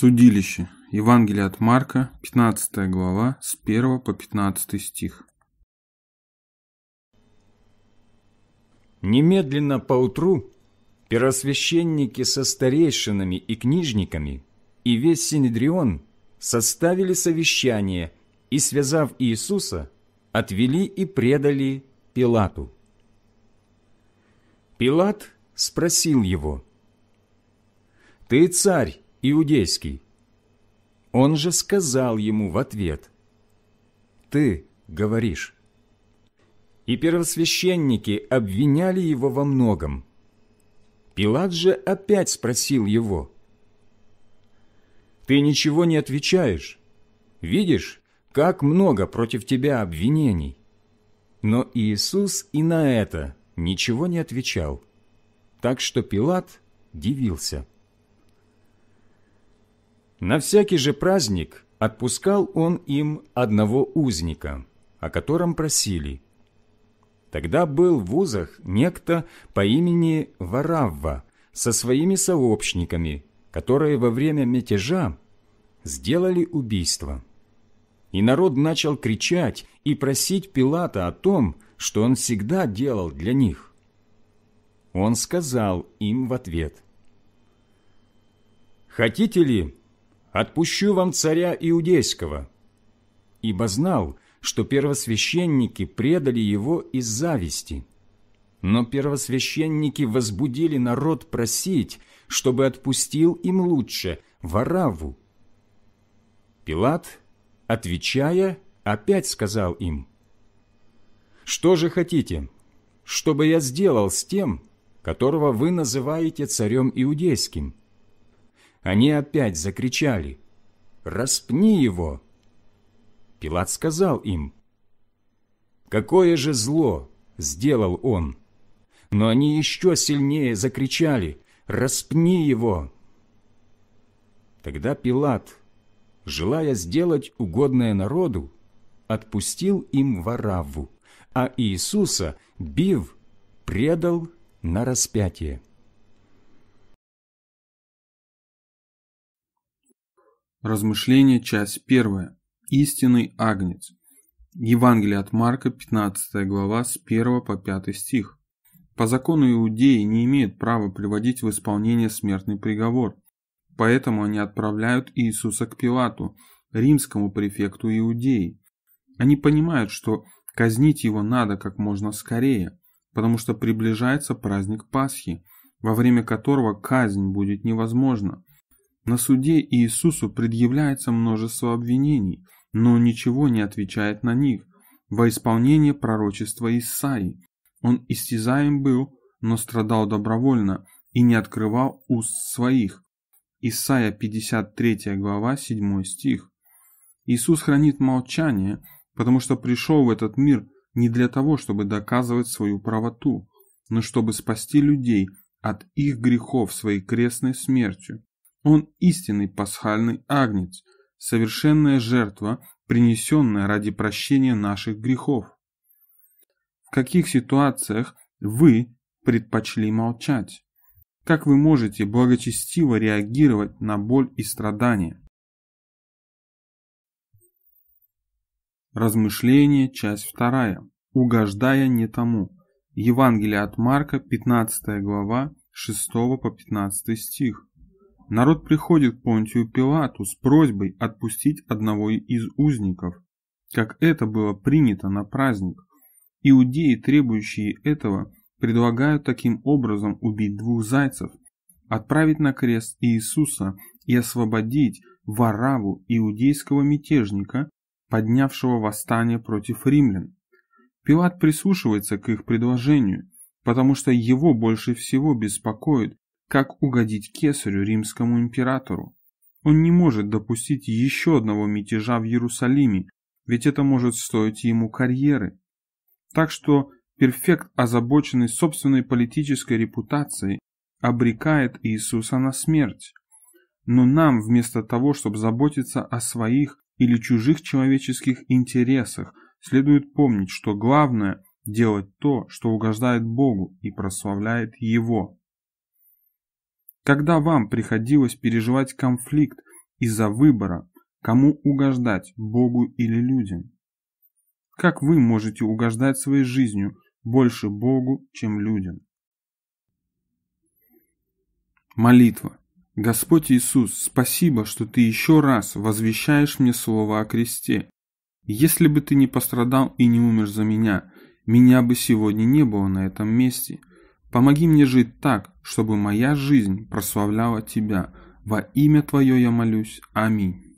Судилище. Евангелие от Марка, 15 глава, с 1 по 15 стих. Немедленно поутру первосвященники со старейшинами и книжниками и весь Синедрион составили совещание и, связав Иисуса, отвели и предали Пилату. Пилат спросил его, «Ты царь иудейский?» Он же сказал ему в ответ, «Ты говоришь». И первосвященники обвиняли его во многом. Пилат же опять спросил его, «Ты ничего не отвечаешь? Видишь, как много против тебя обвинений?» Но Иисус и на это ничего не отвечал, так что Пилат дивился. На всякий же праздник отпускал он им одного узника, о котором просили. Тогда был в узах некто по имени Варавва со своими сообщниками, которые во время мятежа сделали убийство. И народ начал кричать и просить Пилата о том, что он всегда делал для них. Он сказал им в ответ, «Хотите ли, отпущу вам царя Иудейского, ибо знал, что первосвященники предали его из зависти. Но первосвященники возбудили народ просить, чтобы отпустил им лучше Вараву. Пилат, отвечая, опять сказал им, «Что же хотите, чтобы я сделал с тем, которого вы называете царем иудейским?» Они опять закричали, «Распни его!» Пилат сказал им, «Какое же зло сделал он?» Но они еще сильнее закричали, «Распни его!» Тогда Пилат, желая сделать угодное народу, отпустил им Варавву, а Иисуса, бив, предал на распятие. Размышление, часть первая. Истинный агнец. Евангелие от Марка, 15 глава, с 1 по 5 стих. По закону иудеи не имеют права приводить в исполнение смертный приговор, поэтому они отправляют Иисуса к Пилату, римскому префекту Иудеи. Они понимают, что казнить его надо как можно скорее, потому что приближается праздник Пасхи, во время которого казнь будет невозможна. На суде Иисусу предъявляется множество обвинений, но ничего не отвечает на них. Во исполнение пророчества Исаии он истязаем был, но страдал добровольно и не открывал уст своих. Исайя 53 глава 7 стих. Иисус хранит молчание, потому что пришел в этот мир не для того, чтобы доказывать свою правоту, но чтобы спасти людей от их грехов своей крестной смертью. Он истинный пасхальный агнец, совершенная жертва, принесенная ради прощения наших грехов. В каких ситуациях вы предпочли молчать? Как вы можете благочестиво реагировать на боль и страдания? Размышление, часть вторая. Угождая не тому. Евангелие от Марка, 15 глава, 6 по 15 стих. Народ приходит к Понтию Пилату с просьбой отпустить одного из узников, как это было принято на праздник. Иудеи, требующие этого, предлагают таким образом убить двух зайцев, отправить на крест Иисуса и освободить Вараву, иудейского мятежника, поднявшего восстание против римлян. Пилат прислушивается к их предложению, потому что его больше всего беспокоит как угодить кесарю, римскому императору. Он не может допустить еще одного мятежа в Иерусалиме, ведь это может стоить ему карьеры. Так что перфект, озабоченный собственной политической репутацией, обрекает Иисуса на смерть. Но нам, вместо того, чтобы заботиться о своих или чужих человеческих интересах, следует помнить, что главное – делать то, что угождает Богу и прославляет Его. Когда вам приходилось переживать конфликт, из-за выбора, кому угождать, Богу или людям. Как вы можете угождать своей жизнью больше Богу, чем людям? Молитва. Господь Иисус, спасибо, что Ты еще раз возвещаешь мне слово о кресте. Если бы Ты не пострадал и не умер за меня, меня бы сегодня не было на этом месте. Помоги мне жить так, чтобы моя жизнь прославляла Тебя. Во имя Твое я молюсь. Аминь.